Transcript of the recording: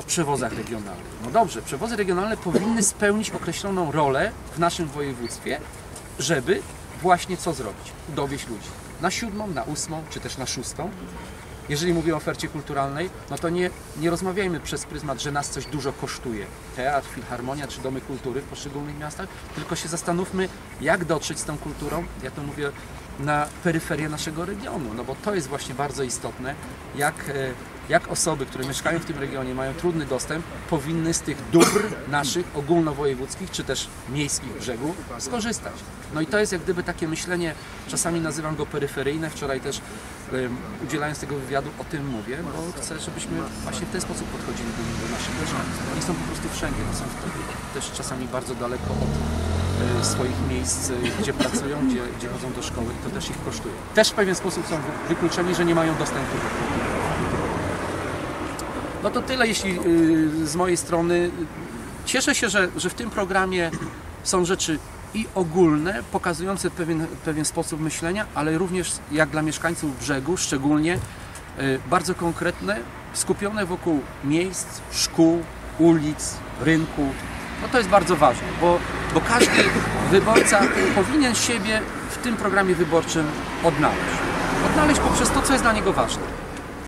o przewozach regionalnych. No dobrze, przewozy regionalne powinny spełnić określoną rolę w naszym województwie, żeby właśnie co zrobić? Dowieść ludzi na siódmą, na ósmą, czy też na szóstą. Jeżeli mówię o ofercie kulturalnej, no to nie, nie rozmawiajmy przez pryzmat, że nas coś dużo kosztuje. Teatr, filharmonia czy domy kultury w poszczególnych miastach, tylko się zastanówmy, jak dotrzeć z tą kulturą, ja to mówię, na peryferię naszego regionu, no bo to jest właśnie bardzo istotne, jak, e, jak osoby, które mieszkają w tym regionie, mają trudny dostęp, powinny z tych dóbr naszych ogólnowojewódzkich, czy też miejskich brzegów skorzystać. No i to jest jak gdyby takie myślenie, czasami nazywam go peryferyjne, wczoraj też em, udzielając tego wywiadu o tym mówię, bo chcę, żebyśmy właśnie w ten sposób podchodzili do, do naszych mieszkańców. Oni są po prostu wszędzie, to są też czasami bardzo daleko od e, swoich miejsc, e, gdzie pracują, gdzie, gdzie chodzą do szkoły, to też ich kosztuje. Też w pewien sposób są wy- wykluczeni, że nie mają dostępu do. No to tyle, jeśli y, z mojej strony. Cieszę się, że, że w tym programie są rzeczy i ogólne, pokazujące pewien, pewien sposób myślenia, ale również jak dla mieszkańców brzegu, szczególnie y, bardzo konkretne, skupione wokół miejsc, szkół, ulic, rynku. No to jest bardzo ważne, bo, bo każdy wyborca powinien siebie w tym programie wyborczym odnaleźć. Odnaleźć poprzez to, co jest dla niego ważne.